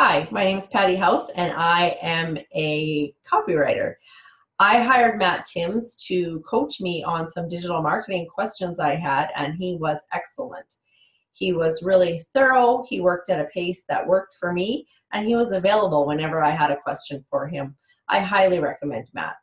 Hi, my name is Patti Haus, and I am a copywriter. I hired Matt Tims to coach me on some digital marketing questions I had, and he was excellent. He was really thorough, he worked at a pace that worked for me, and he was available whenever I had a question for him. I highly recommend Matt.